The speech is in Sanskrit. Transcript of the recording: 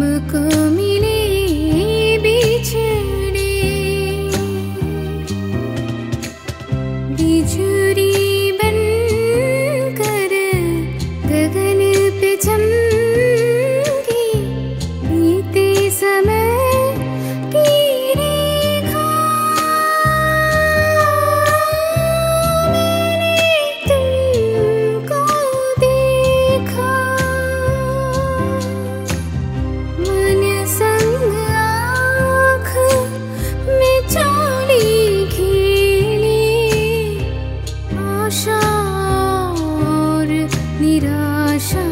向く निराशा